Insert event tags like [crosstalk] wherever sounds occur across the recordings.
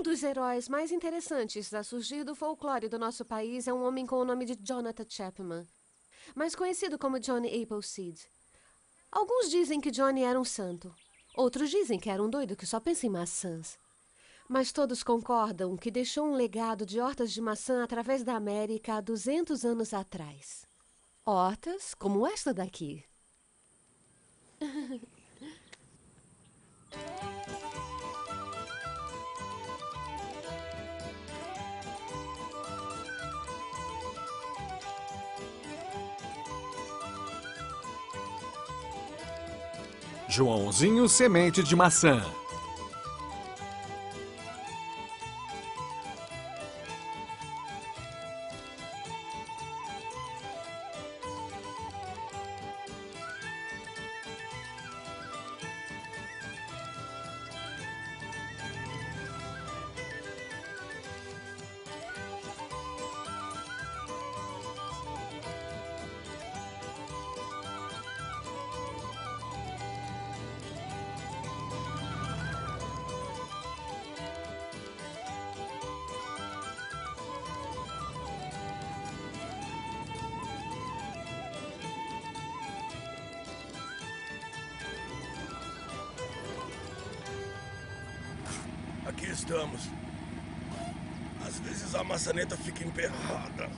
Um dos heróis mais interessantes a surgir do folclore do nosso país é um homem com o nome de Jonathan Chapman, mais conhecido como Johnny Appleseed. Alguns dizem que Johnny era um santo. Outros dizem que era um doido que só pensa em maçãs. Mas todos concordam que deixou um legado de hortas de maçã através da América há 200 anos atrás. Hortas como esta daqui. [laughs] Joãozinho Semente de Maçã. Estamos. Às vezes a maçaneta fica emperrada.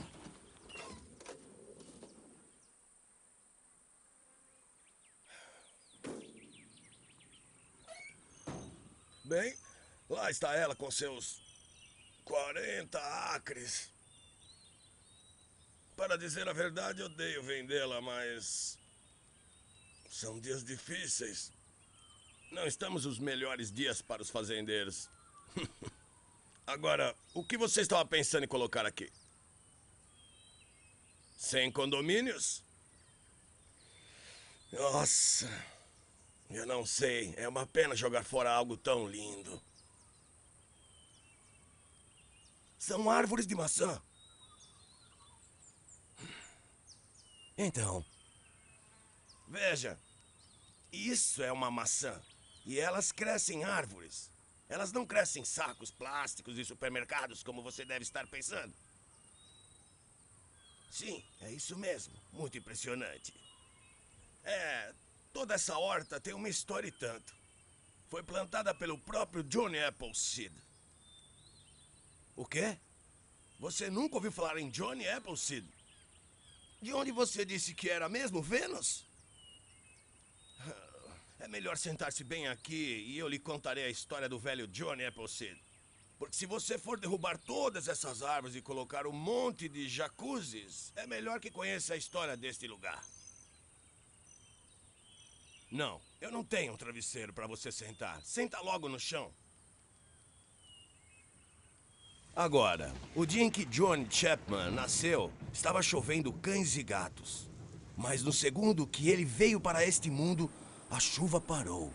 Bem, lá está ela com seus 40 acres. Para dizer a verdade, odeio vendê-la, mas. São dias difíceis. Não estamos os melhores dias para os fazendeiros. [laughs] Agora, o que você estava pensando em colocar aqui? Sem condomínios? Nossa, eu não sei. É uma pena jogar fora algo tão lindo. São árvores de maçã. Então, veja, isso é uma maçã. E elas crescem em árvores. Elas não crescem em sacos plásticos de supermercados, como você deve estar pensando. Sim, é isso mesmo. Muito impressionante. É, toda essa horta tem uma história e tanto. Foi plantada pelo próprio Johnny Appleseed. O quê? Você nunca ouviu falar em Johnny Appleseed? De onde você disse que era mesmo, Vênus? É melhor sentar-se bem aqui e eu lhe contarei a história do velho Johnny Appleseed. Porque se você for derrubar todas essas árvores e colocar um monte de jacuzzis, é melhor que conheça a história deste lugar. Não, eu não tenho um travesseiro para você sentar. Senta logo no chão. Agora, o dia em que Johnny Chapman nasceu, estava chovendo cães e gatos. Mas no segundo que ele veio para este mundo, a chuva parou.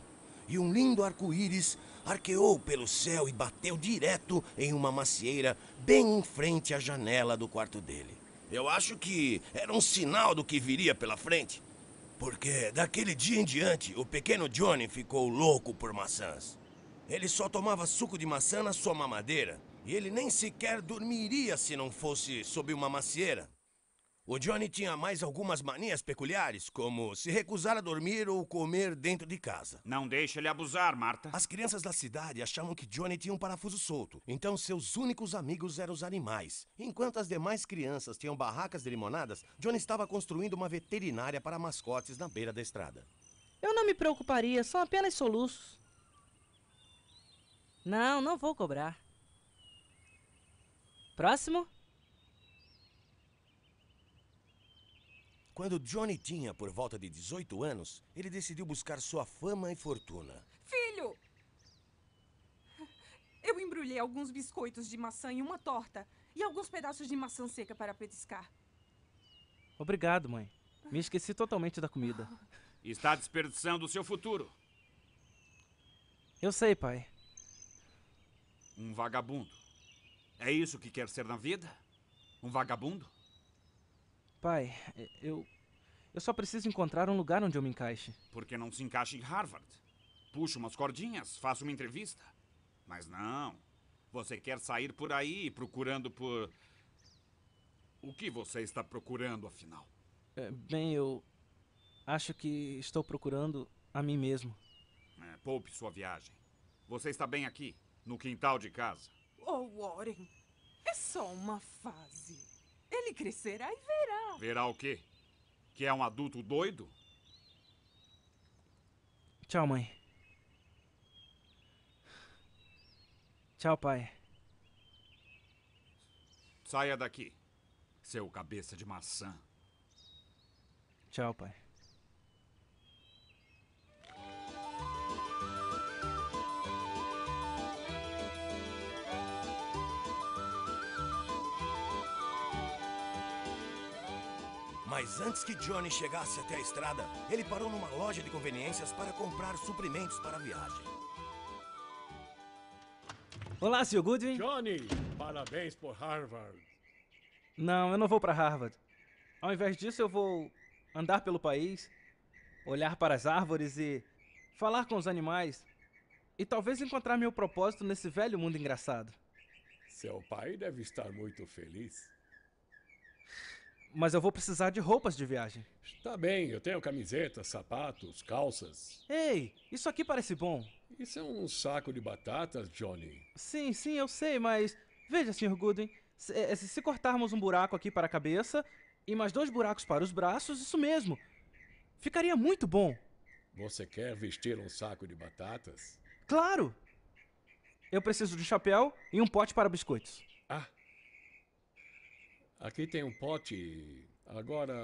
E um lindo arco-íris arqueou pelo céu e bateu direto em uma macieira bem em frente à janela do quarto dele. Eu acho que era um sinal do que viria pela frente. Porque daquele dia em diante, o pequeno Johnny ficou louco por maçãs. Ele só tomava suco de maçã na sua mamadeira. E ele nem sequer dormiria se não fosse sob uma macieira. O Johnny tinha mais algumas manias peculiares, como se recusar a dormir ou comer dentro de casa. Não deixe ele abusar, Marta. As crianças da cidade achavam que Johnny tinha um parafuso solto, então seus únicos amigos eram os animais. Enquanto as demais crianças tinham barracas de limonadas, Johnny estava construindo uma veterinária para mascotes na beira da estrada. Eu não me preocuparia, são apenas soluços. Não, não vou cobrar. Próximo? Quando Johnny tinha por volta de 18 anos, ele decidiu buscar sua fama e fortuna. Filho! Eu embrulhei alguns biscoitos de maçã em uma torta e alguns pedaços de maçã seca para petiscar. Obrigado, mãe. Me esqueci totalmente da comida. [laughs] Está desperdiçando o seu futuro. Eu sei, pai. Um vagabundo. É isso que quer ser na vida? Um vagabundo? Pai, eu. Eu só preciso encontrar um lugar onde eu me encaixe. Por que não se encaixa em Harvard? Puxa umas cordinhas, faça uma entrevista. Mas não. Você quer sair por aí procurando por. O que você está procurando, afinal? É, bem, eu acho que estou procurando a mim mesmo. É, poupe sua viagem. Você está bem aqui, no quintal de casa. Oh, Warren, é só uma fase. Ele crescerá e verá. Verá o quê? Que é um adulto doido? Tchau, mãe. Tchau, pai. Saia daqui, seu cabeça de maçã. Tchau, pai. Mas antes que Johnny chegasse até a estrada, ele parou numa loja de conveniências para comprar suprimentos para a viagem. Olá, Sr. Goodwin. Johnny, parabéns por Harvard. Não, eu não vou para Harvard. Ao invés disso, eu vou andar pelo país, olhar para as árvores e falar com os animais. E talvez encontrar meu propósito nesse velho mundo engraçado. Seu pai deve estar muito feliz. Mas eu vou precisar de roupas de viagem. Está bem, eu tenho camisetas, sapatos, calças. Ei, isso aqui parece bom. Isso é um saco de batatas, Johnny. Sim, sim, eu sei, mas. Veja, Sr. Goodwin. Se, eh, se- se cortarmos um buraco aqui para a cabeça e mais dois buracos para os braços, isso mesmo. Ficaria muito bom. Você quer vestir um saco de batatas? Claro! Eu preciso de um chapéu e um pote para biscoitos. Ah! Aqui tem um pote. Agora.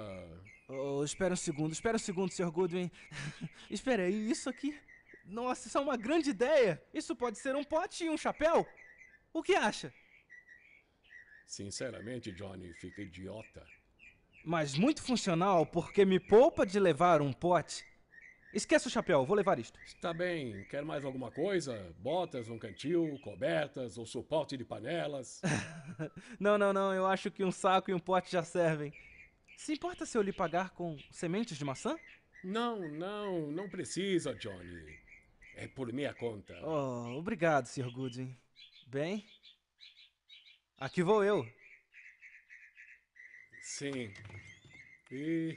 Oh, espera um segundo, espera um segundo, Sr. Goodwin. [laughs] espera aí, isso aqui. Nossa, isso é uma grande ideia! Isso pode ser um pote e um chapéu? O que acha? Sinceramente, Johnny, fica idiota. Mas muito funcional porque me poupa de levar um pote. Esqueça o chapéu, vou levar isto. Está bem, quer mais alguma coisa? Botas, um cantil, cobertas ou suporte de panelas? [laughs] Não, não, não, eu acho que um saco e um pote já servem. Se importa se eu lhe pagar com sementes de maçã? não, não, não precisa, Johnny. É por minha conta. Oh, obrigado, Sr. Goodwin. Bem, aqui vou eu. Sim. E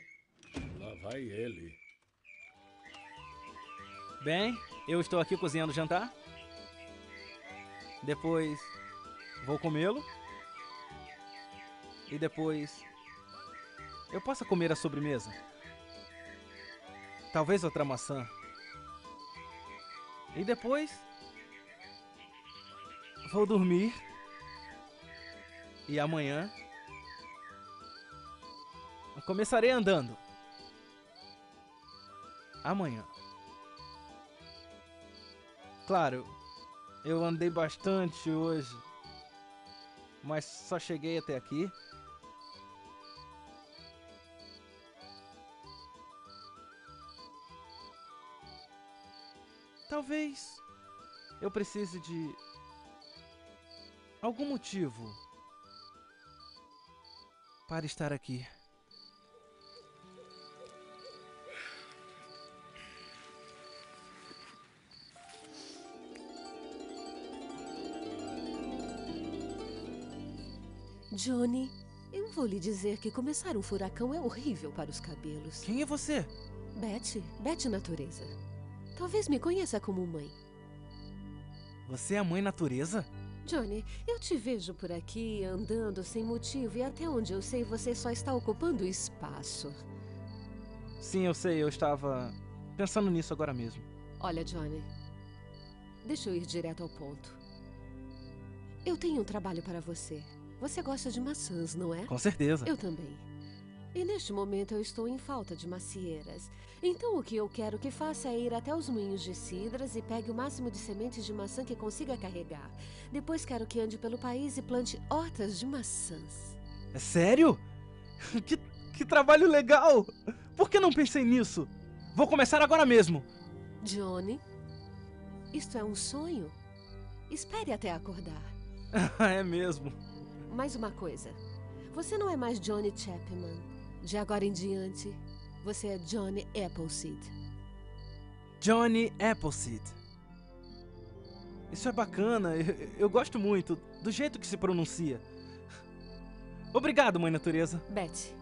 lá vai ele. Bem, eu estou aqui cozinhando o jantar. Depois vou comê-lo. E depois eu possa comer a sobremesa. Talvez outra maçã. E depois vou dormir. E amanhã começarei andando. Amanhã. Claro, eu andei bastante hoje, mas só cheguei até aqui. Talvez eu precise de algum motivo para estar aqui. Johnny, eu vou lhe dizer que começar um furacão é horrível para os cabelos. Quem é você? Betty, Betty Natureza. Talvez me conheça como mãe. Você é a mãe natureza? Johnny, eu te vejo por aqui andando sem motivo e até onde eu sei você só está ocupando espaço. Sim, eu sei, eu estava pensando nisso agora mesmo. Olha, Johnny, deixa eu ir direto ao ponto. Eu tenho um trabalho para você. Você gosta de maçãs, não é? Com certeza. Eu também. E neste momento eu estou em falta de macieiras. Então o que eu quero que faça é ir até os moinhos de cidras e pegue o máximo de sementes de maçã que consiga carregar. Depois quero que ande pelo país e plante hortas de maçãs. É sério? [laughs] Que, que trabalho legal! Por que não pensei nisso? Vou começar agora mesmo. Johnny, isto é um sonho? Espere até acordar. [laughs] é mesmo. Mais uma coisa. Você não é mais Johnny Chapman. De agora em diante, você é Johnny Appleseed. Johnny Appleseed. Isso é bacana, eu, eu gosto muito, do jeito que se pronuncia. Obrigado, Mãe Natureza. Betty.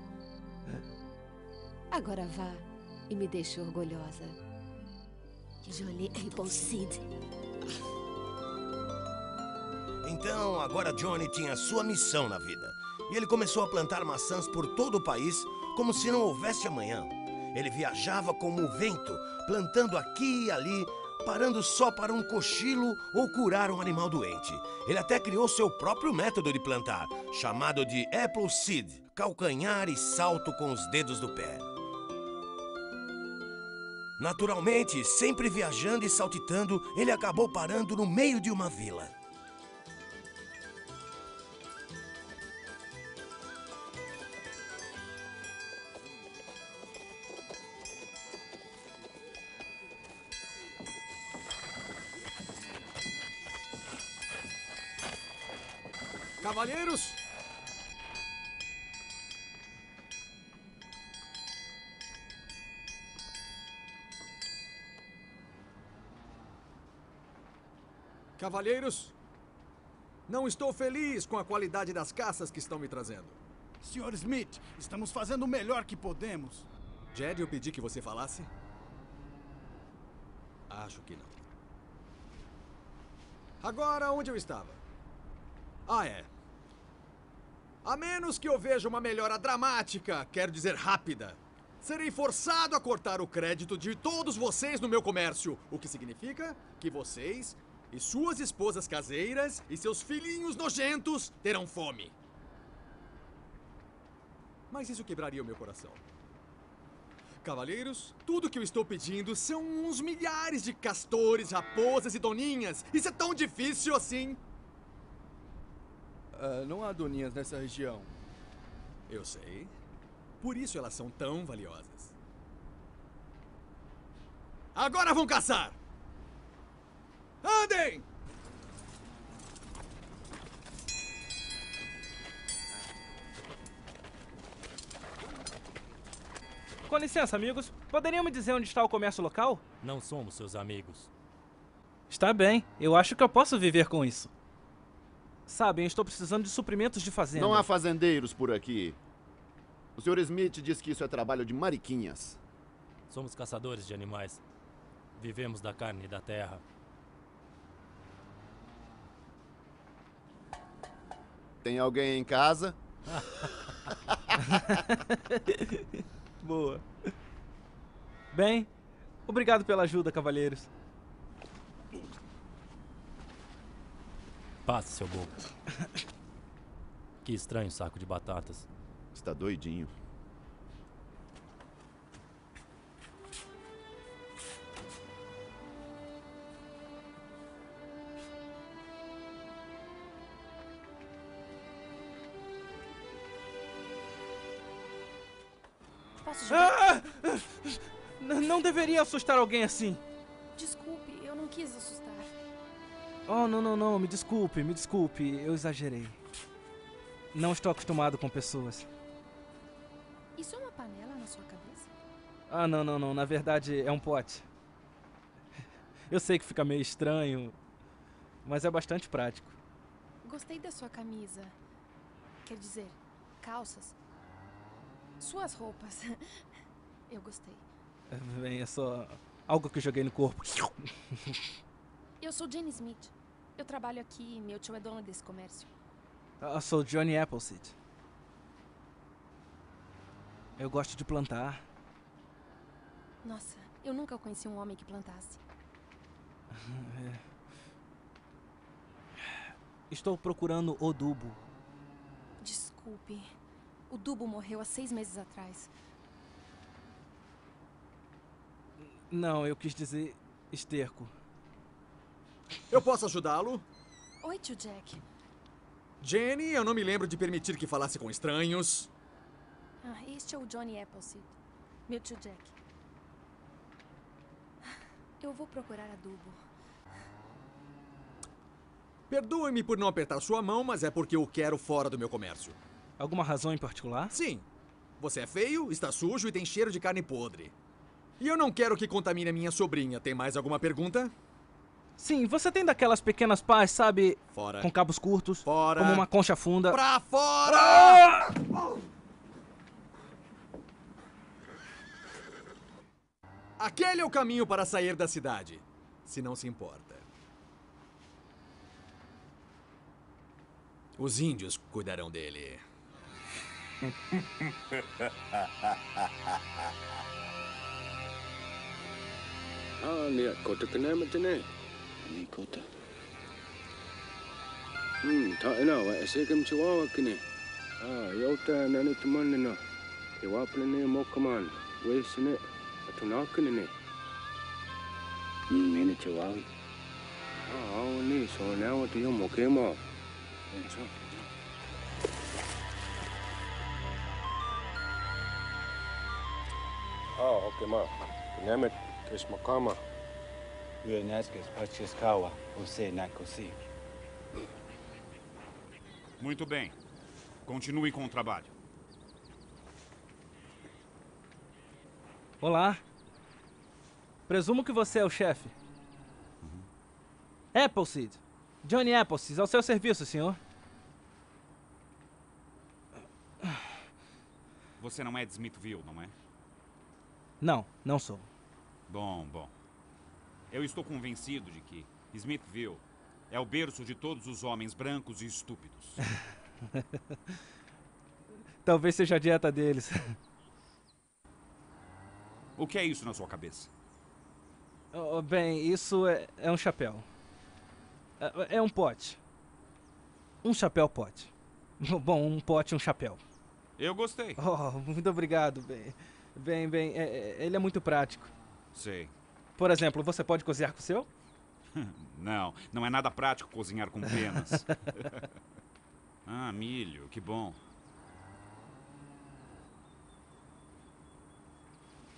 Agora vá e me deixe orgulhosa. Johnny Appleseed. Então, agora Johnny tinha sua missão na vida. E ele começou a plantar maçãs por todo o país, como se não houvesse amanhã. Ele viajava como o vento, plantando aqui e ali, parando só para um cochilo ou curar um animal doente. Ele até criou seu próprio método de plantar, chamado de Apple Seed, calcanhar e salto com os dedos do pé. Naturalmente, sempre viajando e saltitando, ele acabou parando no meio de uma vila. Cavalheiros! Cavalheiros, não estou feliz com a qualidade das caças que estão me trazendo. Sr. Smith, estamos fazendo o melhor que podemos. Jed, eu pedi que você falasse? Acho que não. Agora, onde eu estava? Ah, é. A menos que eu veja uma melhora dramática, quero dizer rápida, serei forçado a cortar o crédito de todos vocês no meu comércio. O que significa que vocês e suas esposas caseiras e seus filhinhos nojentos terão fome. Mas isso quebraria o meu coração. Cavalheiros, tudo que eu estou pedindo são uns milhares de castores, raposas e doninhas. Isso é tão difícil assim. Ah, não há doninhas nessa região. Eu sei. Por isso elas são tão valiosas. Agora vão caçar! Andem! Com licença, amigos. Poderiam me dizer onde está o comércio local? Não somos seus amigos. Está bem, eu acho que eu posso viver com isso. Sabem, estou precisando de suprimentos de fazenda. Não há fazendeiros por aqui. O Sr. Smith diz que isso é trabalho de mariquinhas. Somos caçadores de animais. Vivemos da carne e da terra. Tem alguém em casa? [laughs] Boa. Bem, obrigado pela ajuda, cavalheiros. Passe, seu bobo. Que estranho saco de batatas. Está doidinho. Posso jogar? Ah! Não deveria assustar alguém assim. Desculpe, eu não quis assustar. Oh, não, não, não, me desculpe, me desculpe, eu exagerei. Não estou acostumado com pessoas. Isso é uma panela na sua cabeça? Ah, não, não, não, na verdade é um pote. Eu sei que fica meio estranho, mas é bastante prático. Gostei da sua camisa. Quer dizer, calças. Suas roupas. [laughs] Eu gostei. Bem, é só algo que eu joguei no corpo. Eu sou Jane Smith. Eu trabalho aqui e meu tio é dono desse comércio. Eu sou Johnny Appleseed. Eu gosto de plantar. Nossa, eu nunca conheci um homem que plantasse. [laughs] Estou procurando o Dubo. Desculpe. O Dubo morreu há seis meses atrás. Não, eu quis dizer esterco. Eu posso ajudá-lo? Oi, tio Jack. Jenny, eu não me lembro de permitir que falasse com estranhos. Ah, este é o Johnny Appleseed. Meu tio Jack. Eu vou procurar adubo. Perdoe-me por não apertar sua mão, mas é porque eu quero fora do meu comércio. Alguma razão em particular? Sim. Você é feio, está sujo e tem cheiro de carne podre. E eu não quero que contamine a minha sobrinha. Tem mais alguma pergunta? Sim, você tem daquelas pequenas pás, sabe? Fora. Com cabos curtos. Fora. Como uma concha funda. Pra fora! Ah! Aquele é o caminho para sair da cidade, se não se importa. Os índios cuidarão dele. Ah, kota kena macam Ni kota. Hmm, tak ada awak saya kem cuawa kini. Ah, ya utah nani teman nena. Kewa eh, pelan ni mau? Wei sini atau nak kini ni? Hmm, mana cuawa? Ah, awak ni so nawa tu yang mau kema. Entah. Ah, ha, okey mak. Kenapa? Kes makama. Uianascas Pachiscawa, você não consigo. Muito bem. Continue com o trabalho. Olá. Presumo que você é o chefe. Appleseed. Johnny Appleseed, ao seu serviço, senhor. Você não é de Smithville, não é? Não, não sou. Bom, bom. Eu estou convencido de que Smithville é o berço de todos os homens brancos e estúpidos. [laughs] Talvez seja a dieta deles. O que é isso na sua cabeça? Oh, bem, isso é, é um chapéu. É, é um pote. Um chapéu pote. [laughs] Bom, um pote e um chapéu. Eu gostei. Oh, [laughs] muito obrigado, bem. Bem, bem, é- é- ele é muito prático. Sei. Por exemplo, você pode cozinhar com o seu? [laughs] Não, não é nada prático cozinhar com penas. [laughs] ah, milho, que bom.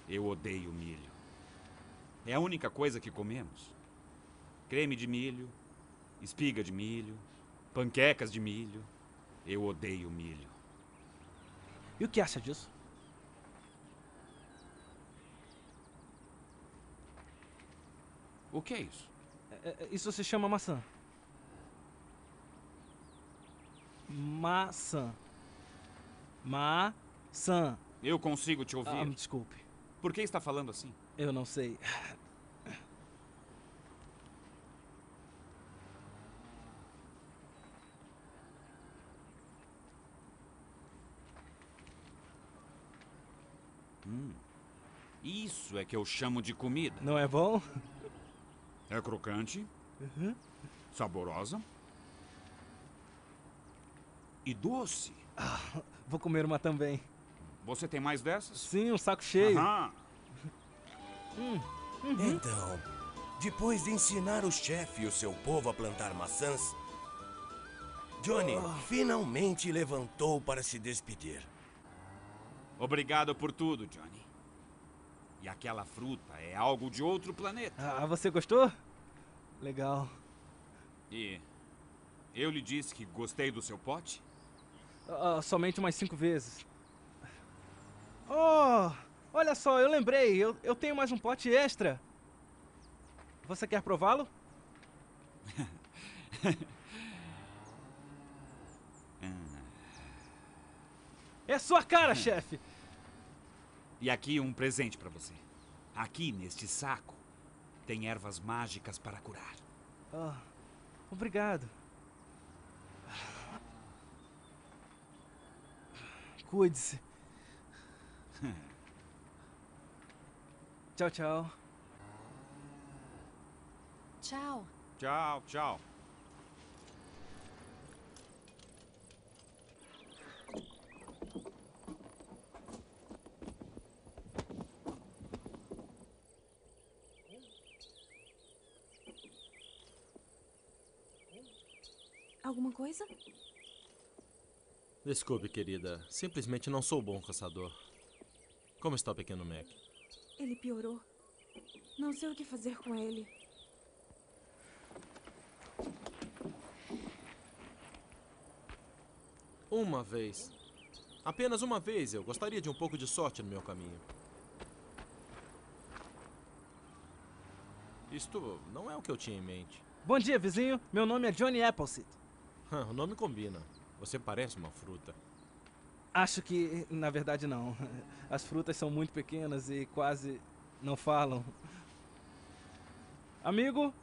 Eu odeio milho. É a única coisa que comemos. Creme de milho, espiga de milho, panquecas de milho. Eu odeio milho. E o que acha disso? O que é isso? É- é- Isso se chama maçã. Maçã. Maçã. Eu consigo te ouvir. Ah, me desculpe. Por que está falando assim? Eu não sei. Hum, isso é que eu chamo de comida. Não é bom? É crocante, Uhum. saborosa e doce. Vou comer uma também. Você tem mais dessas? Sim, um saco cheio. Aham. Hum, Então, depois de ensinar o chefe e o seu povo a plantar maçãs, Johnny finalmente levantou para se despedir. Obrigado por tudo, Johnny. E aquela fruta é algo de outro planeta. Ah, você gostou? Legal. E eu lhe disse que gostei do seu pote? Ah, somente umas cinco vezes. Oh, olha só, eu lembrei. Eu, eu tenho mais um pote extra. Você quer prová-lo? [laughs] É sua cara, chefe. E aqui um presente para você. Aqui neste saco tem ervas mágicas para curar. Ah, obrigado. Cuide-se. [laughs] Tchau, tchau. Tchau. Tchau, tchau. Alguma coisa? Desculpe, querida. Simplesmente não sou bom caçador. Como está o pequeno Mac? Ele piorou. Não sei o que fazer com ele. Uma vez. Apenas uma vez eu gostaria de um pouco de sorte no meu caminho. Isto não é o que eu tinha em mente. Bom dia, vizinho. Meu nome é Johnny Appleseed. O nome combina. Você parece uma fruta. Acho que, na verdade, não. As frutas são muito pequenas e quase não falam. Amigo,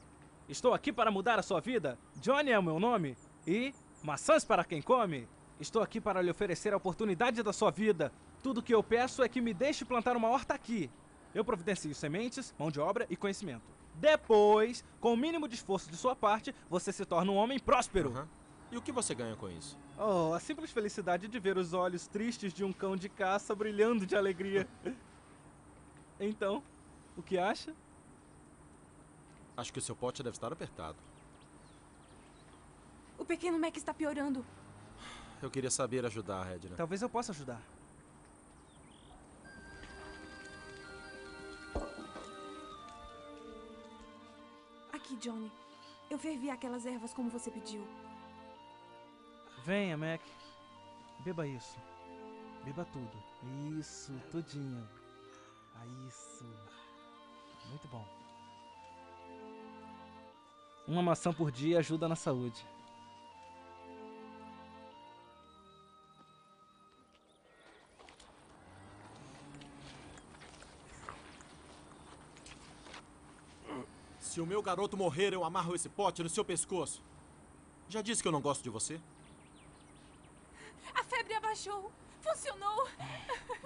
estou aqui para mudar a sua vida. Johnny é o meu nome. E maçãs para quem come. Estou aqui para lhe oferecer a oportunidade da sua vida. Tudo que eu peço é que me deixe plantar uma horta aqui. Eu providencio sementes, mão de obra e conhecimento. Depois, com o mínimo de esforço de sua parte, você se torna um homem próspero. Uhum. E o que você ganha com isso? Oh, a simples felicidade de ver os olhos tristes de um cão de caça brilhando de alegria. [laughs] então, o que acha? Acho que o seu pote deve estar apertado. O pequeno Mac está piorando. Eu queria saber ajudar, Edna. Talvez eu possa ajudar. Aqui, Johnny. Eu fervi aquelas ervas como você pediu. Venha, Mac. Beba isso. Beba tudo. Isso, tudinho. Ah, isso. Muito bom. Uma maçã por dia ajuda na saúde. Se o meu garoto morrer, eu amarro esse pote no seu pescoço. Já disse que eu não gosto de você? A febre abaixou. Funcionou.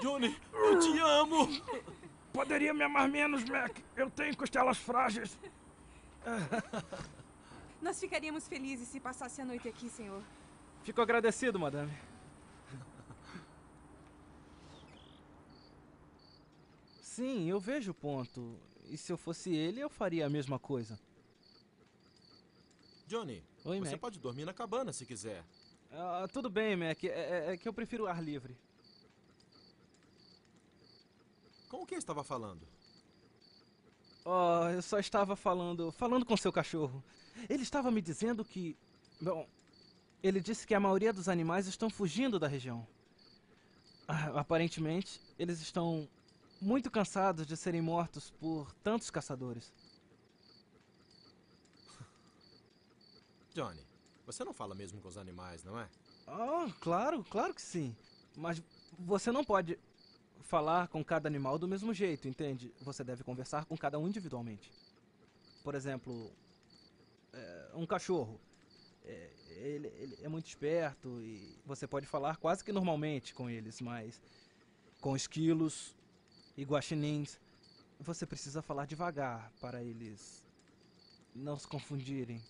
Johnny, eu te amo. Poderia me amar menos, Mac. Eu tenho costelas frágeis. Nós ficaríamos felizes se passasse a noite aqui, senhor. Fico agradecido, madame. Sim, eu vejo o ponto. E se eu fosse ele, eu faria a mesma coisa. Johnny, Oi, você Mac. pode dormir na cabana se quiser. Ah, tudo bem, Mac. É, é- é que eu prefiro ar livre. Com quem estava falando? Oh, eu só estava falando, falando com seu cachorro. Ele estava me dizendo que, bom, ele disse que a maioria dos animais estão fugindo da região. Ah, aparentemente, eles estão muito cansados de serem mortos por tantos caçadores. Johnny, você não fala mesmo com os animais, não é? Ah, claro, claro que sim. Mas você não pode falar com cada animal do mesmo jeito, entende? Você deve conversar com cada um individualmente. Por exemplo, é, um cachorro. É, ele, ele é muito esperto e você pode falar quase que normalmente com eles, mas com esquilos e guaxinins, você precisa falar devagar para eles não se confundirem.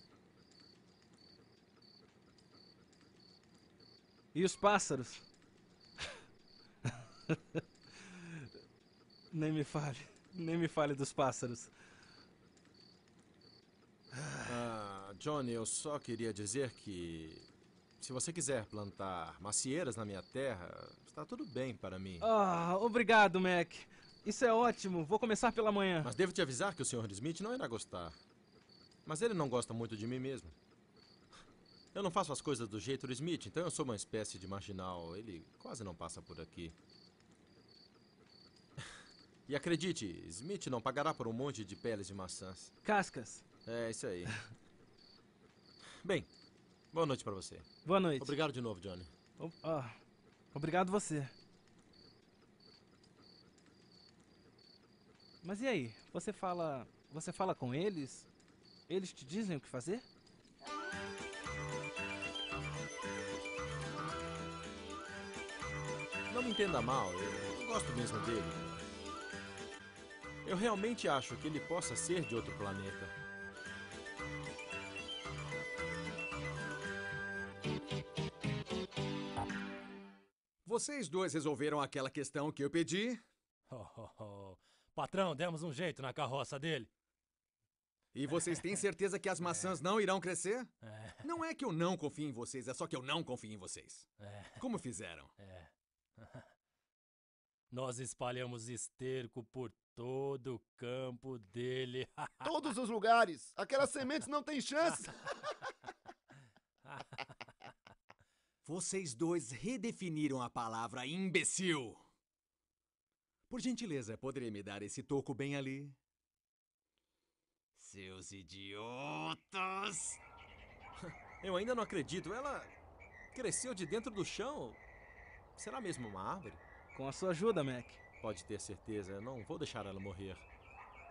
E os pássaros? [laughs] nem me fale, nem me fale dos pássaros. Ah, Johnny, eu só queria dizer que se você quiser plantar macieiras na minha terra, está tudo bem para mim. Ah, obrigado, Mac. Isso é ótimo. Vou começar pela manhã. Mas devo te avisar que o Sr. Smith não irá gostar. Mas ele não gosta muito de mim mesmo. Eu não faço as coisas do jeito do Smith, então eu sou uma espécie de marginal. Ele quase não passa por aqui. E acredite, Smith não pagará por um monte de peles de maçãs. Cascas. É, isso aí. Bem, boa noite pra você. Boa noite. Obrigado de novo, Johnny. O- ah, obrigado você. Mas e aí? Você fala, você fala com eles? Eles te dizem o que fazer? Não me entenda mal, eu gosto mesmo dele. Eu realmente acho que ele possa ser de outro planeta. Vocês dois resolveram aquela questão que eu pedi? Oh, oh, oh. Patrão, demos um jeito na carroça dele. E vocês têm certeza que as [laughs] maçãs não irão crescer? É. Não é que eu não confio em vocês, é só que eu não confio em vocês. É. Como fizeram? Nós espalhamos esterco por todo o campo dele. [laughs] Todos os lugares. Aquelas sementes não têm chance. [laughs] Vocês dois redefiniram a palavra imbecil. Por gentileza, poderia me dar esse toco bem ali? Seus idiotas! [laughs] Eu ainda não acredito. Ela cresceu de dentro do chão. Será mesmo uma árvore? Com a sua ajuda, Mac. Pode ter certeza. Eu não vou deixar ela morrer.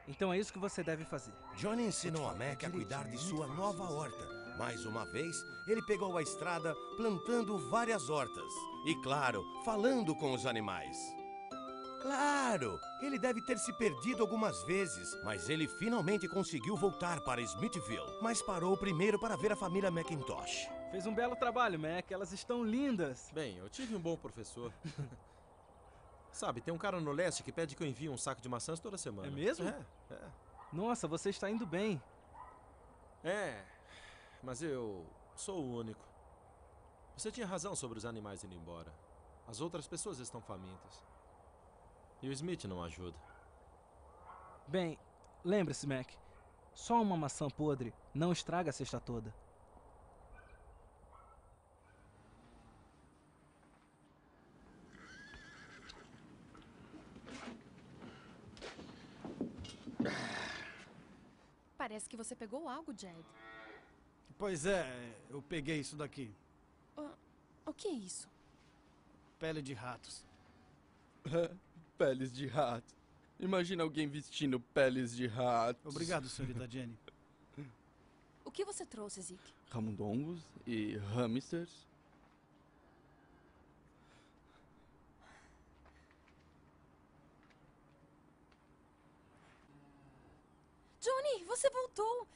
Então é isso que você deve fazer. Johnny ensinou a Mac a cuidar de sua nova horta. Mais uma vez, ele pegou a estrada plantando várias hortas. E, claro, falando com os animais. Claro, ele deve ter se perdido algumas vezes, mas ele finalmente conseguiu voltar para Smithville. Mas parou primeiro para ver a família McIntosh. Fez um belo trabalho, Mac. Elas estão lindas. Bem, eu tive um bom professor. [laughs] Sabe, tem um cara no leste que pede que eu envie um saco de maçãs toda semana. É mesmo? É, é. Nossa, você está indo bem. É, mas eu sou o único. Você tinha razão sobre os animais indo embora. As outras pessoas estão famintas. E o Smith não ajuda. Bem, lembre-se, Mac. Só uma maçã podre não estraga a cesta toda. Parece que você pegou algo, Jed. Pois é, eu peguei isso daqui. Ah, o que é isso? Pele de ratos. [laughs] peles de rato. Imagina alguém vestindo peles de rato. Obrigado, senhorita Jenny. O que você trouxe, Zeke? Ramundongos e hamsters. Johnny, você voltou!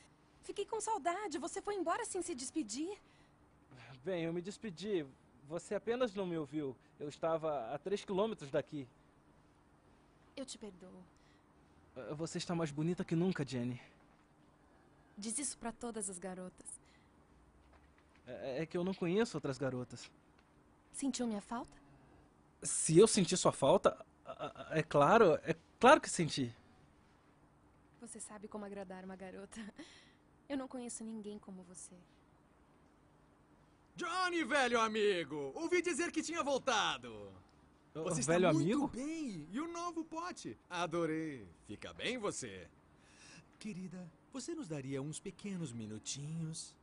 Fiquei com saudade. Você foi embora sem se despedir. Bem, eu me despedi. Você apenas não me ouviu. Eu estava a 3 quilômetros daqui. Eu te perdoo. Ah, Você está mais bonita que nunca, Jenny. Diz isso pra todas as garotas. É é que eu não conheço outras garotas. Sentiu minha falta? Se eu senti sua falta, é claro, é claro que senti. Você sabe como agradar uma garota. Eu não conheço ninguém como você. Johnny, velho amigo! Ouvi dizer que tinha voltado. Você velho está muito amigo? bem. E o novo pote? Adorei. Fica bem você. Querida, você nos daria uns pequenos minutinhos?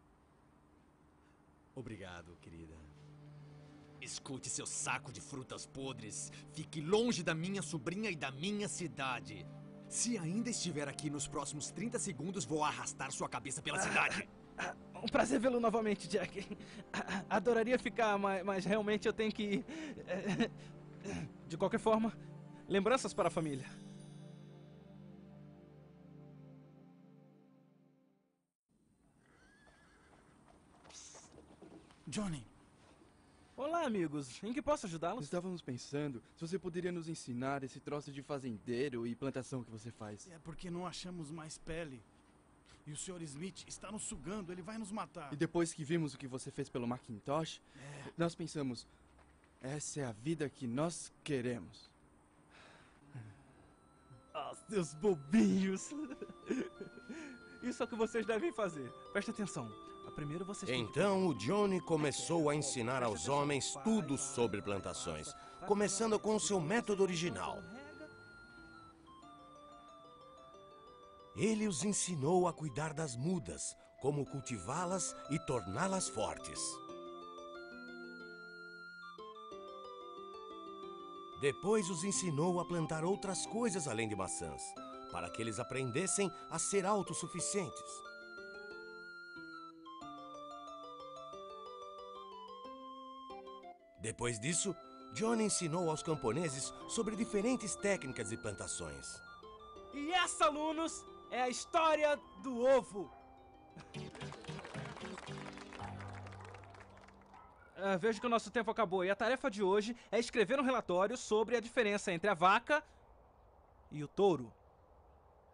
Obrigado, querida. Escute seu saco de frutas podres. Fique longe da minha sobrinha e da minha cidade. Se ainda estiver aqui nos próximos 30 segundos, vou arrastar sua cabeça pela cidade. [laughs] Um prazer vê-lo novamente, Jack. [laughs] Adoraria ficar, mas, mas realmente eu tenho que ir. De qualquer forma, lembranças para a família. Johnny. Olá, amigos. Em que posso ajudá-los? Estávamos pensando se você poderia nos ensinar esse troço de fazendeiro e plantação que você faz. É porque não achamos mais pele. E o Sr. Smith está nos sugando, ele vai nos matar. E depois que vimos o que você fez pelo Macintosh, nós pensamos: essa é a vida que nós queremos. Ah, seus bobinhos. Isso é o que vocês devem fazer. Preste atenção. Primeiro que- Então o Johnny começou a ensinar aos homens tudo sobre plantações, começando com seu método original. Ele os ensinou a cuidar das mudas, como cultivá-las e torná-las fortes. Depois os ensinou a plantar outras coisas além de maçãs, para que eles aprendessem a ser autossuficientes. Depois disso, Johnny ensinou aos camponeses sobre diferentes técnicas de plantações. E essa, alunos, é a história do ovo. Ah, vejo que o nosso tempo acabou e a tarefa de hoje é escrever um relatório sobre a diferença entre a vaca e o touro.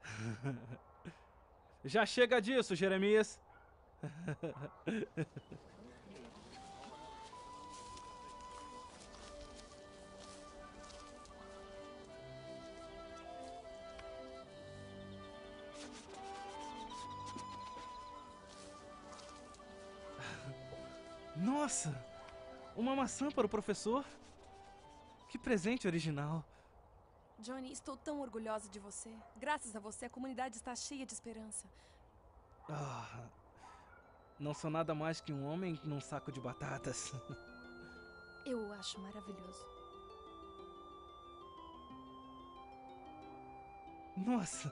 [laughs] Já chega disso, Jeremias. [laughs] Nossa! Uma maçã para o professor? Que presente original. Johnny, estou tão orgulhosa de você. Graças a você, a comunidade está cheia de esperança. Ah, não sou nada mais que um homem num saco de batatas. [laughs] Eu o acho maravilhoso. Nossa,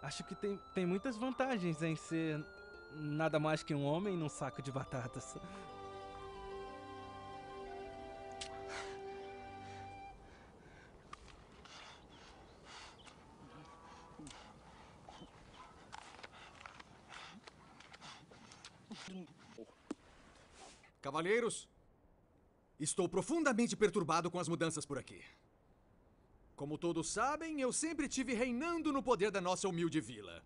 acho que tem, tem muitas vantagens em ser nada mais que um homem num saco de batatas. Cavalheiros, estou profundamente perturbado com as mudanças por aqui. Como todos sabem, eu sempre tive reinando no poder da nossa humilde vila.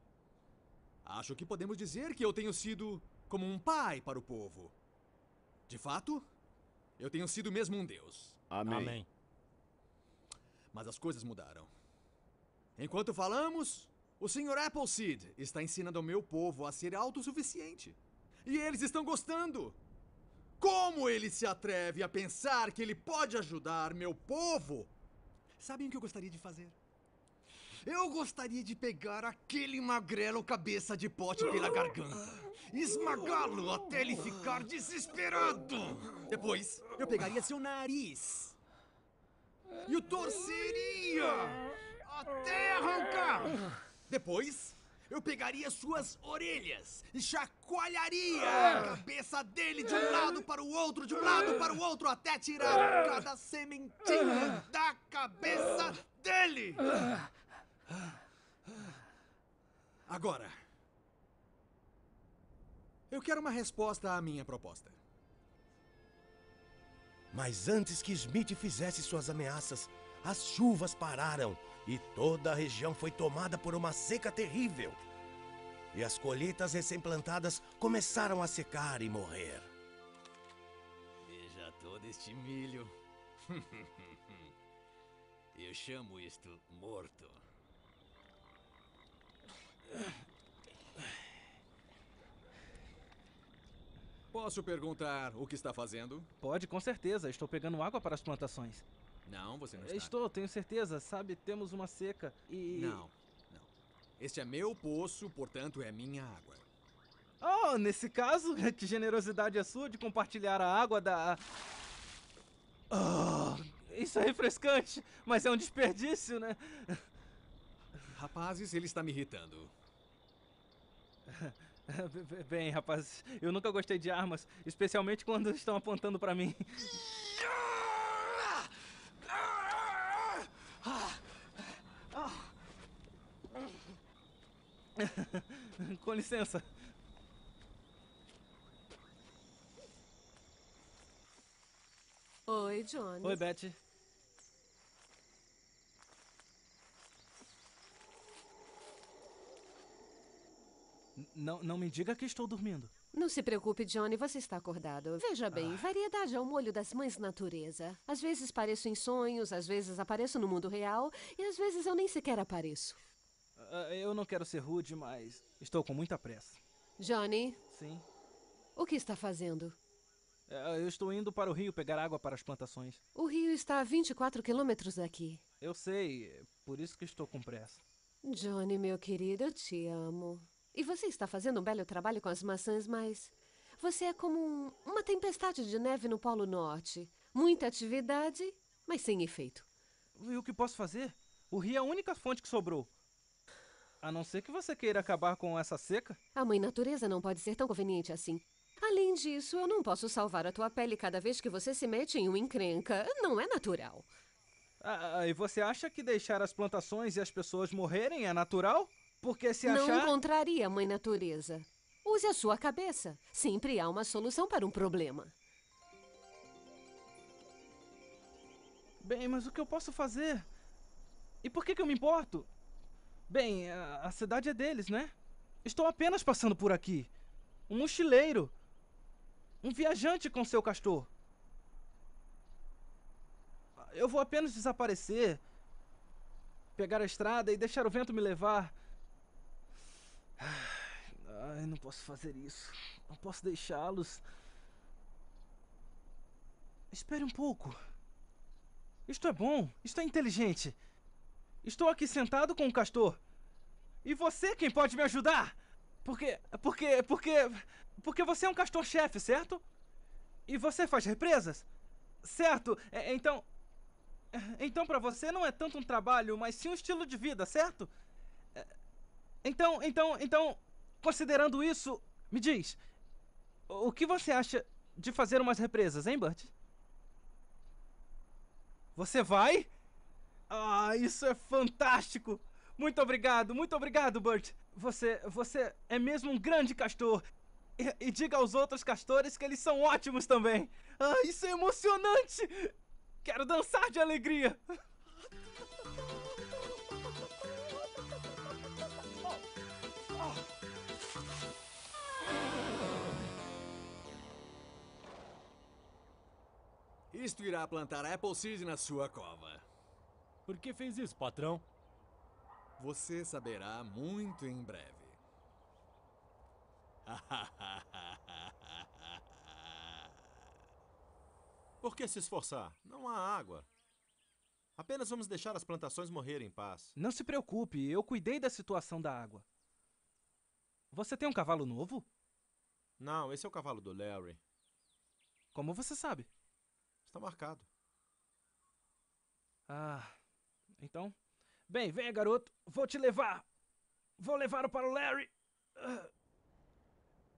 Acho que podemos dizer que eu tenho sido como um pai para o povo. De fato, eu tenho sido mesmo um deus. Amém. Amém. Mas as coisas mudaram. Enquanto falamos, o Sr. Appleseed está ensinando ao meu povo a ser autossuficiente. E eles estão gostando. Como ele se atreve a pensar que ele pode ajudar meu povo? Sabem o que eu gostaria de fazer? Eu gostaria de pegar aquele magrelo cabeça de pote pela garganta, esmagá-lo até ele ficar desesperado. Depois, eu pegaria seu nariz e o torceria até arrancar. Depois, eu pegaria suas orelhas e chacoalharia a cabeça dele de um lado para o outro, de um lado para o outro, até tirar cada sementinha da cabeça dele. Agora, eu quero uma resposta à minha proposta. Mas antes que Smith fizesse suas ameaças, as chuvas pararam e toda a região foi tomada por uma seca terrível. E as colheitas recém-plantadas começaram a secar e morrer. Veja todo este milho. [laughs] Eu chamo isto morto. Posso perguntar o que está fazendo? Pode, com certeza. Estou pegando água para as plantações. Não, você não está. Estou, tenho certeza. Sabe, temos uma seca e. Não, não. Este é meu poço, portanto é minha água. Oh, nesse caso, [laughs] que generosidade é sua de compartilhar a água da. Oh, isso é refrescante, mas é um desperdício, né? [laughs] Rapazes, ele está me irritando. [laughs] Bem, rapaz, eu nunca gostei de armas, especialmente quando estão apontando para mim. Com licença. Oi, Johnny. Oi, Betty. N- Não, não me diga que estou dormindo. Não se preocupe, Johnny, você está acordado. Veja bem, variedade é o molho das mães natureza. Às vezes pareço em sonhos, às vezes apareço no mundo real e às vezes eu nem sequer apareço. Ah, eu não quero ser rude, mas estou com muita pressa. Johnny, Sim. o que está fazendo? Ah, Eu estou indo para o rio pegar água para as plantações. O rio está a 24 quilômetros daqui. Eu sei, é por isso que estou com pressa. Johnny, meu querido, eu te amo. E você está fazendo um belo trabalho com as maçãs, mas você é como um- uma tempestade de neve no Polo Norte. Muita atividade, mas sem efeito. E o que posso fazer? O rio é a única fonte que sobrou. A não ser que você queira acabar com essa seca. A mãe natureza não pode ser tão conveniente assim. Além disso, eu não posso salvar a tua pele cada vez que você se mete em uma encrenca. Não é natural. Ah, ah, e você acha que deixar as plantações e as pessoas morrerem é natural? Porque se não achar. encontraria a mãe natureza. Use a sua cabeça. Sempre há uma solução para um problema. Bem, mas o que eu posso fazer? E por que, que eu me importo? Bem, a, cidade é deles, né? Estou apenas passando por aqui. Um mochileiro. Um viajante com seu castor. Eu vou apenas desaparecer. Pegar a estrada e deixar o vento me levar. Ai, não posso fazer isso. Não posso deixá-los. Espere um pouco. Isto é bom, isto é inteligente. Estou aqui sentado com o castor. E você quem pode me ajudar? Porque. Porque. Porque. Porque você é um castor-chefe, certo? E você faz represas? Certo? É, então. Então pra você não é tanto um trabalho, mas sim um estilo de vida, certo? É, Então, então, então. Considerando isso, me diz. O que você acha de fazer umas represas, hein, Bert? Você vai? Ah, isso é fantástico! Muito obrigado, muito obrigado, Bert. Você, você é mesmo um grande castor. E, e diga aos outros castores que eles são ótimos também. Ah, isso é emocionante! Quero dançar de alegria. Isto irá plantar Appleseed na sua cova. Por que fez isso, patrão? Você saberá muito em breve. [laughs] Por que se esforçar? Não há água. Apenas vamos deixar as plantações morrerem em paz. Não se preocupe, eu cuidei da situação da água. Você tem um cavalo novo? Não, esse é o cavalo do Larry. Como você sabe? Está marcado. Ah, então. Bem, venha, garoto. Vou te levar. Vou levá-lo para o Larry. Ah.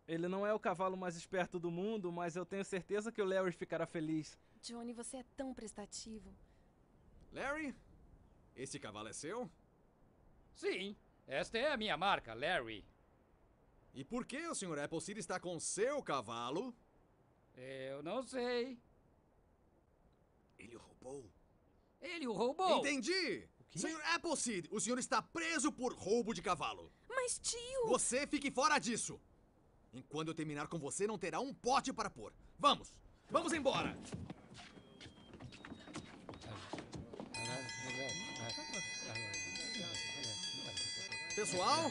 Ele não é o cavalo mais esperto do mundo, mas eu tenho certeza que o Larry ficará feliz. Johnny, você é tão prestativo. Larry, esse cavalo é seu? Sim, esta é a minha marca, Larry. E por que o Sr. Appleseed está com seu cavalo? Eu não sei. Ele o roubou. Ele o roubou. Entendi! Sr. Appleseed, o senhor está preso por roubo de cavalo. Mas, tio... Você fique fora disso! Enquanto eu terminar com você, não terá um pote para pôr. Vamos! Vamos embora! Pessoal?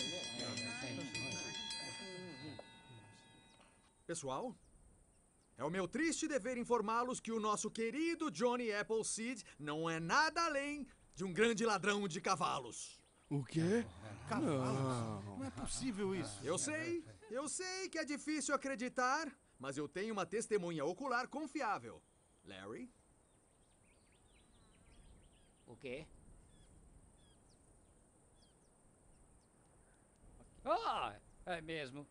Pessoal? É o meu triste dever informá-los que o nosso querido Johnny Appleseed não é nada além de um grande ladrão de cavalos. O quê? Cavalos? Não é possível isso. Eu sei, eu sei que é difícil acreditar, mas eu tenho uma testemunha ocular confiável. Larry? O quê? Ah, é mesmo.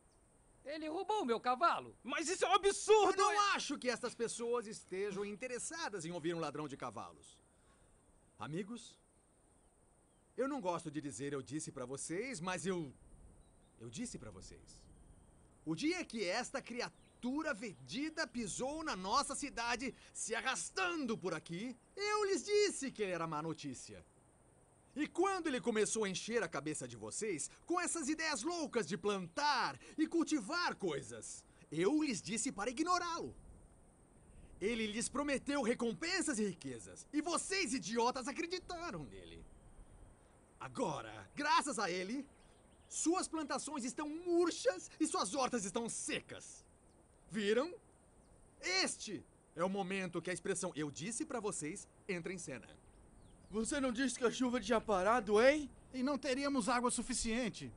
Ele roubou meu cavalo. Mas isso é um absurdo! Eu não acho que essas pessoas estejam interessadas em ouvir um ladrão de cavalos. Amigos, eu não gosto de dizer eu disse pra vocês, mas eu. Eu disse pra vocês. O dia que esta criatura vedida pisou na nossa cidade, se arrastando por aqui, eu lhes disse que era má notícia. E quando ele começou a encher a cabeça de vocês com essas ideias loucas de plantar e cultivar coisas, eu lhes disse para ignorá-lo. Ele lhes prometeu recompensas e riquezas, e vocês, idiotas, acreditaram nele. Agora, graças a ele, suas plantações estão murchas e suas hortas estão secas. Viram? Este é o momento que a expressão eu disse pra vocês entra em cena. Você não disse que a chuva tinha parado, hein? E não teríamos água suficiente.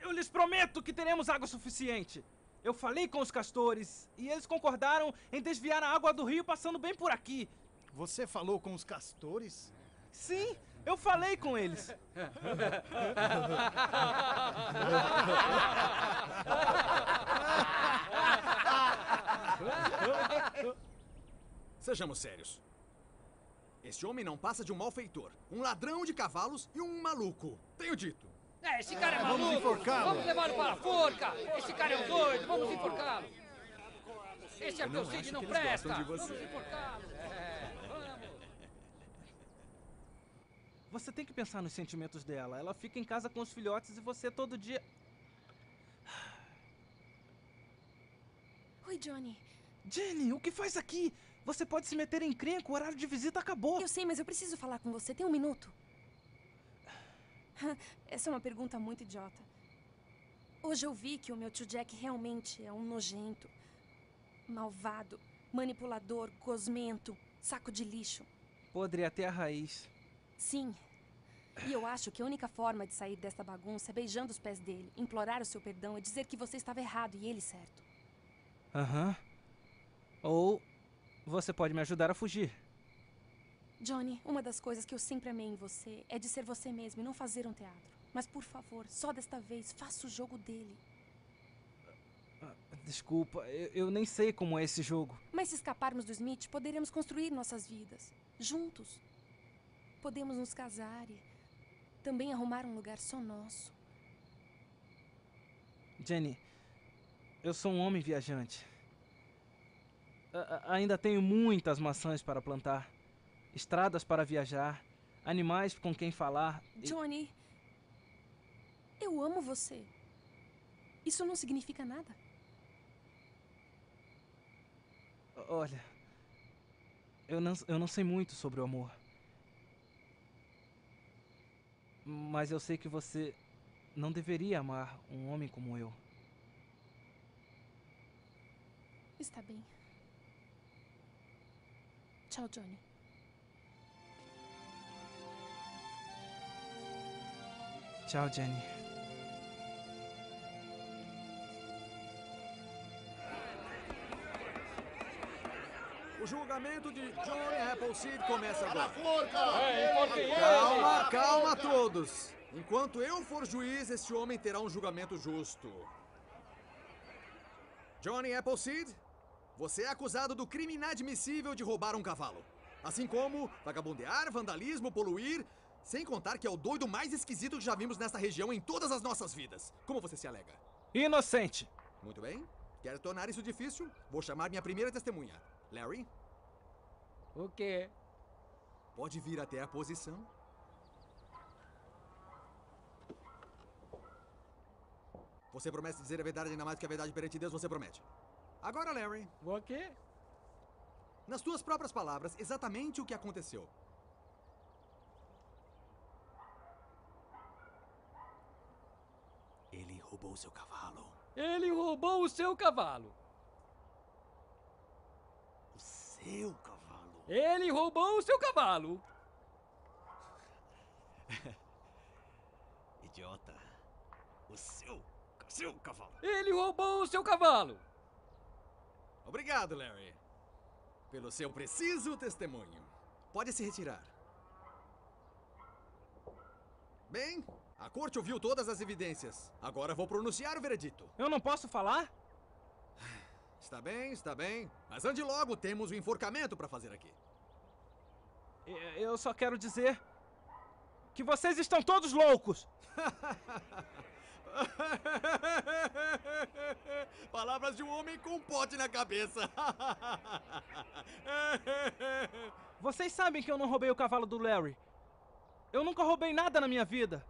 Eu lhes prometo que teremos água suficiente. Eu falei com os castores e eles concordaram em desviar a água do rio passando bem por aqui. Você falou com os castores? Sim, eu falei com eles. Sejamos sérios. Esse homem não passa de um malfeitor, um ladrão de cavalos e um maluco. Tenho dito. É, esse cara é Vamos maluco. enforcá-lo. Vamos levá-lo para a forca. Esse cara é um doido. Vamos enforcá-lo. Esse não Appleseed acho não que eles presta. Vamos você. enforcá-lo. É, vamos. Você tem que pensar nos sentimentos dela. Ela fica em casa com os filhotes e você todo dia. Oi, Johnny. Jenny, o que faz aqui? Você pode se meter em crenca, o horário de visita acabou. Eu sei, mas eu preciso falar com você. Tem um minuto? [laughs] Essa é uma pergunta muito idiota. Hoje eu vi que o meu tio Jack realmente é um nojento, malvado, manipulador, gosmento, saco de lixo. Podre até a raiz. Sim. E eu acho que a única forma de sair desta bagunça é beijando os pés dele, implorar o seu perdão e dizer que você estava errado e ele certo. Aham. Ou você pode me ajudar a fugir. Johnny, uma das coisas que eu sempre amei em você é de ser você mesmo e não fazer um teatro. Mas por favor, só desta vez, faça o jogo dele. Desculpa, eu, eu nem sei como é esse jogo. Mas se escaparmos do Smith, poderemos construir nossas vidas. Juntos. Podemos nos casar e também arrumar um lugar só nosso. Jenny, eu sou um homem viajante. A- ainda tenho muitas maçãs para plantar, estradas para viajar, animais com quem falar. e- Johnny, eu amo você. Isso não significa nada. Olha, eu não, eu não sei muito sobre o amor. Mas eu sei que você não deveria amar um homem como eu. Está bem. Tchau, Johnny. Tchau, Jenny. O julgamento de Johnny Appleseed começa agora. Calma, calma todos. Enquanto eu for juiz, esse homem terá um julgamento justo. Johnny Appleseed, você é acusado do crime inadmissível de roubar um cavalo. Assim como vagabundear, vandalismo, poluir, sem contar que é o doido mais esquisito que já vimos nesta região em todas as nossas vidas. Como você se alega? Inocente! Muito bem. Quer tornar isso difícil? Vou chamar minha primeira testemunha. Larry? O quê? Pode vir até a posição. Você promete dizer a verdade ainda mais que a verdade perante Deus, você promete. Agora, Larry. O quê? Nas tuas próprias palavras, exatamente o que aconteceu. Ele roubou seu cavalo. Ele roubou o seu cavalo. O seu cavalo. Ele roubou o seu cavalo. [laughs] Idiota. O seu. Seu cavalo. Ele roubou o seu cavalo. Obrigado, Larry. Pelo seu preciso testemunho. Pode se retirar. Bem, a corte ouviu todas as evidências. Agora vou pronunciar o veredito. Eu não posso falar? Está bem, está bem. Mas ande logo, temos o enforcamento para fazer aqui. Eu só quero dizer que vocês estão todos loucos. [laughs] [laughs] Palavras de um homem com um pote na cabeça. [laughs] Vocês sabem que eu não roubei o cavalo do Larry. Eu nunca roubei nada na minha vida.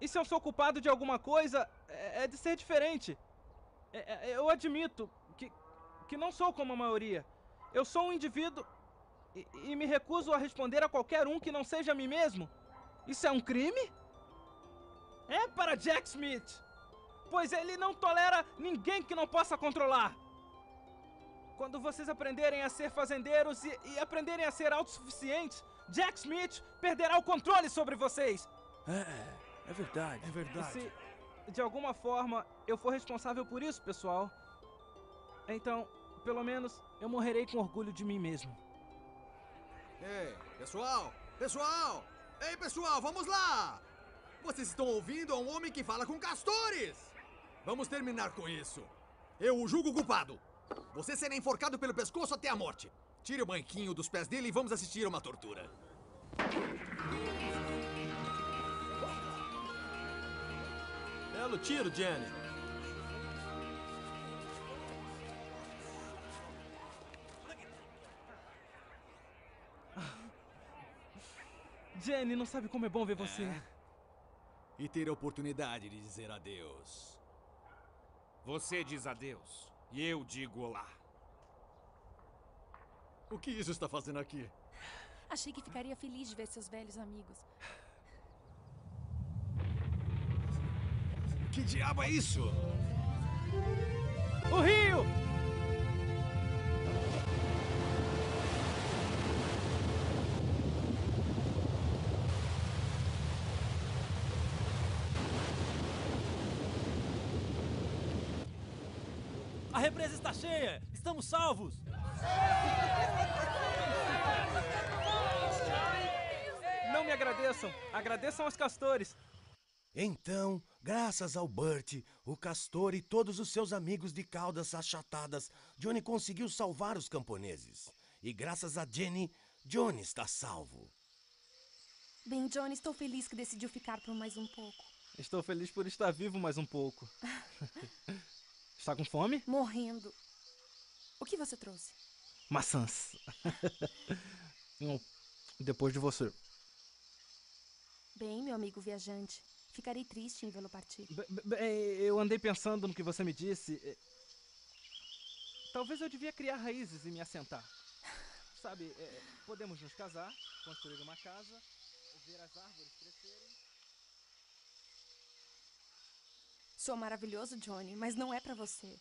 E se eu sou culpado de alguma coisa, é é de ser diferente. É- é- Eu admito que, que não sou como a maioria. Eu sou um indivíduo e, e me recuso a responder a qualquer um que não seja a mim mesmo. Isso é um crime? É para Jack Smith, pois ele não tolera ninguém que não possa controlar. Quando vocês aprenderem a ser fazendeiros e, e aprenderem a ser autossuficientes, Jack Smith perderá o controle sobre vocês. É, é verdade. É E se, de alguma forma, eu for responsável por isso, pessoal, então, pelo menos, eu morrerei com orgulho de mim mesmo. Ei, pessoal! Pessoal! Ei, pessoal, vamos lá! Vocês estão ouvindo a um homem que fala com castores! Vamos terminar com isso. Eu o julgo culpado. Você será enforcado pelo pescoço até a morte. Tire o banquinho dos pés dele e vamos assistir a uma tortura. Belo tiro, Jenny. Jenny, não sabe como é bom ver você. E ter a oportunidade de dizer adeus. Você diz adeus e eu digo olá. O que isso está fazendo aqui? Achei que ficaria feliz de ver seus velhos amigos. Que diabo é isso? O rio! Represa está cheia! Estamos salvos! Não me agradeçam, agradeçam aos castores. Então, graças ao Burt, o castor e todos os seus amigos de caudas achatadas, Johnny conseguiu salvar os camponeses. E graças a Jenny, Johnny está salvo. Bem, Johnny, estou feliz que decidiu ficar por mais um pouco. Estou feliz por estar vivo mais um pouco. [laughs] Está com fome? Morrendo. O que você trouxe? Maçãs. Não, [laughs] Depois de você. Bem, meu amigo viajante, ficarei triste em vê-lo partir. Bem, eu andei pensando no que você me disse. Eh, Talvez eu devia criar raízes e me assentar. [sighs] Sabe, eh, podemos nos casar, construir uma casa, ver as árvores Sou maravilhoso, Johnny, mas não é pra você.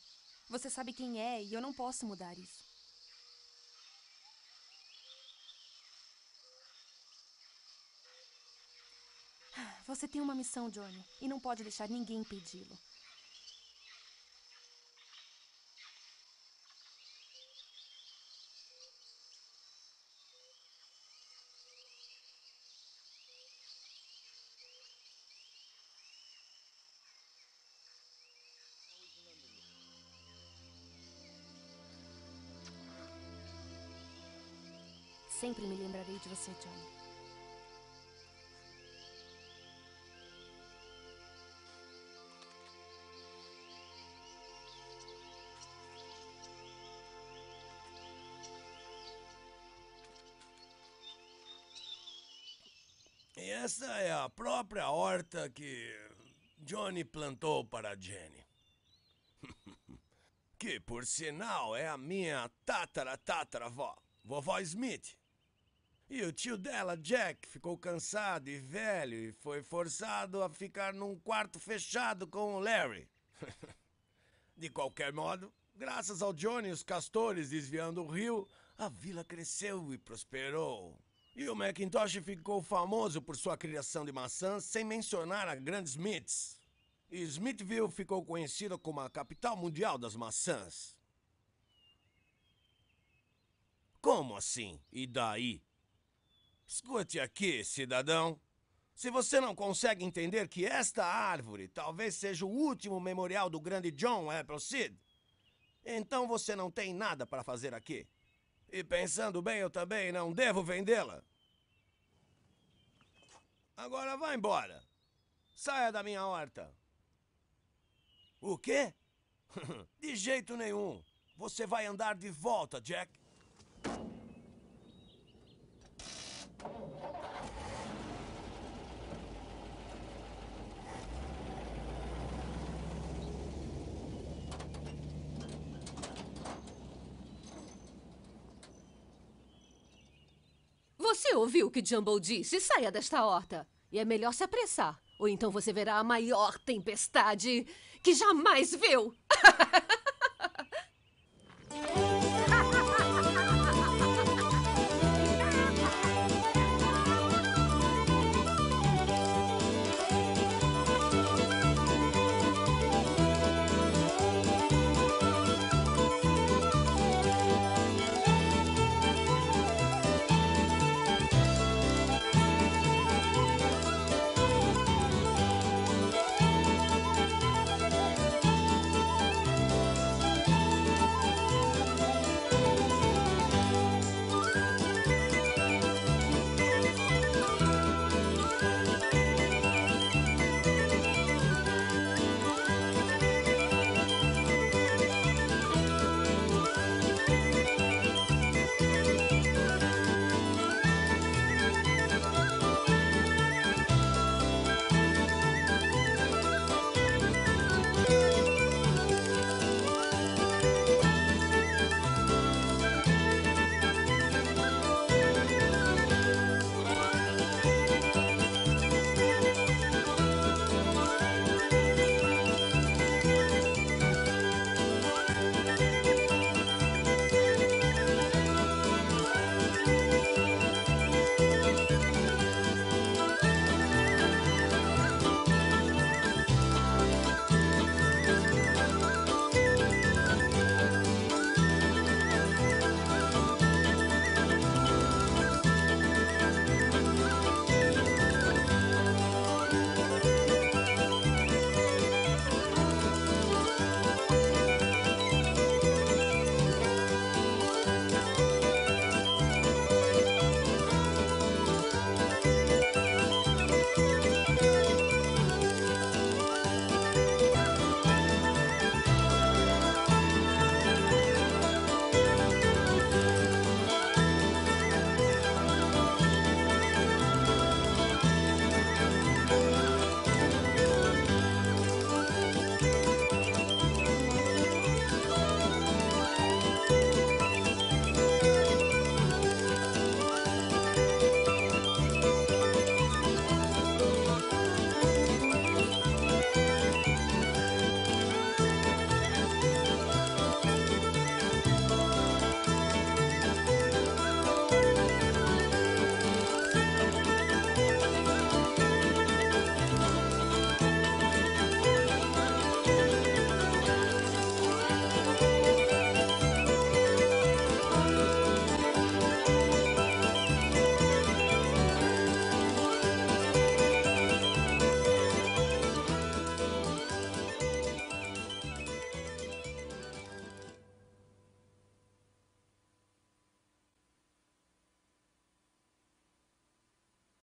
Você sabe quem é e eu não posso mudar isso. Você tem uma missão, Johnny, e não pode deixar ninguém impedi-lo. Sempre me lembrarei de você, Johnny. E essa é a própria horta que Johnny plantou para Jenny. [laughs] que, por sinal, é a minha tatara-tataravó, vovó Smith. E o tio dela, Jack, ficou cansado e velho e foi forçado a ficar num quarto fechado com o Larry. [laughs] De qualquer modo, graças ao Johnny e os castores desviando o rio, a vila cresceu e prosperou. E o Macintosh ficou famoso por sua criação de maçãs, sem mencionar a Grande Smiths. E Smithville ficou conhecida como a capital mundial das maçãs. Como assim? E daí? Escute aqui, cidadão. Se você não consegue entender que esta árvore talvez seja o último memorial do grande John Appleseed, então você não tem nada para fazer aqui. E pensando bem, eu também não devo vendê-la. Agora vá embora. Saia da minha horta. O quê? [laughs] de jeito nenhum. Você vai andar de volta, Jack. Você ouviu o que Jumbo disse? Saia desta horta. E é melhor se apressar. Ou então você verá a maior tempestade que jamais viu. [laughs]